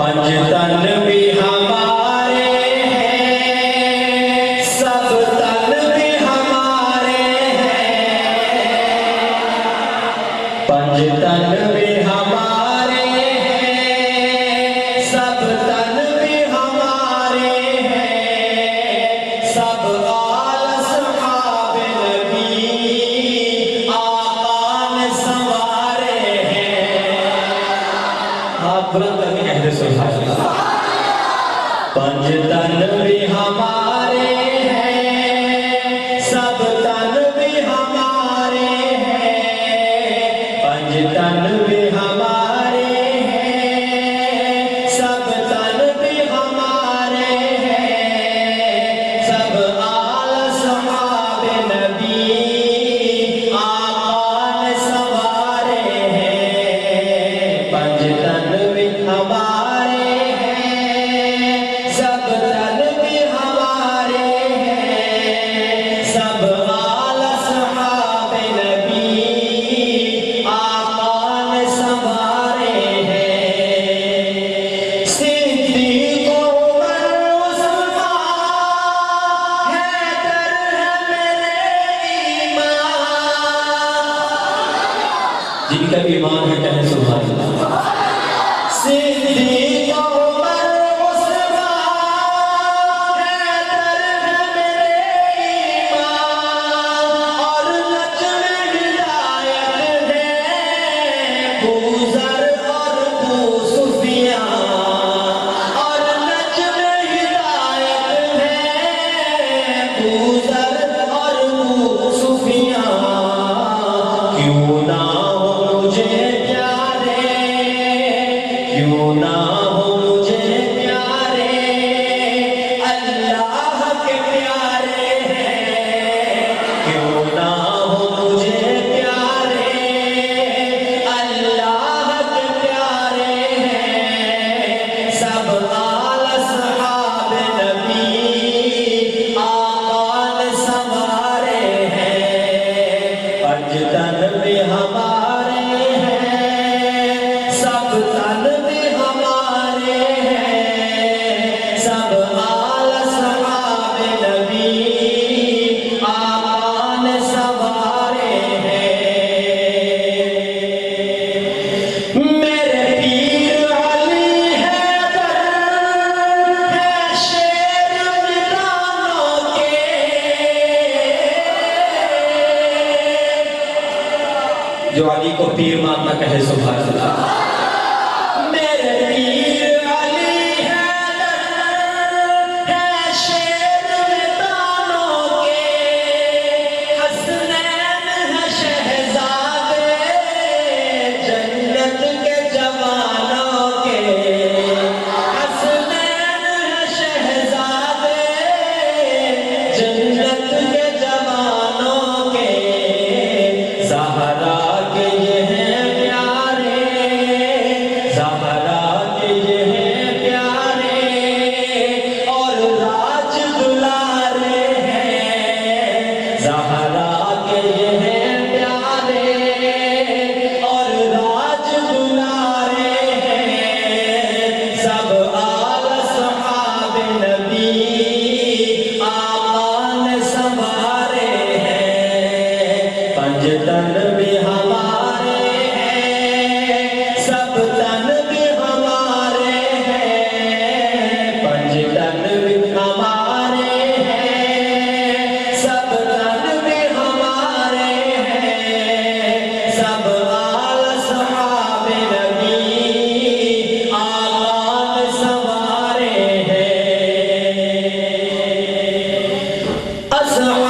पंचतन भी हमारे हैं सब तन भी हमारे हैं। पंचतन भी kita iman Allah. जो अली को पीर मानना कहे सुबह 啊。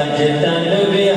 राज तन वे